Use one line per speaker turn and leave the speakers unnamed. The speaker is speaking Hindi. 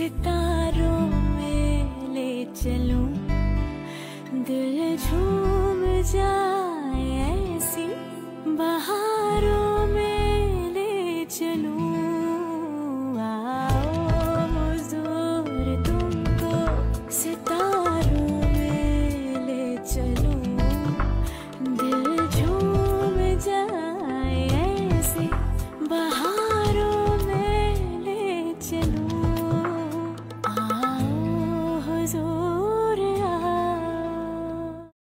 सितारों में ले चलूँ। दिल झूम जाए ऐसी बहारों में ले चलूँ। आओ मजदूर तुमको सितारों में ले चलूँ। दिल झूम जाए ऐसी बहार those who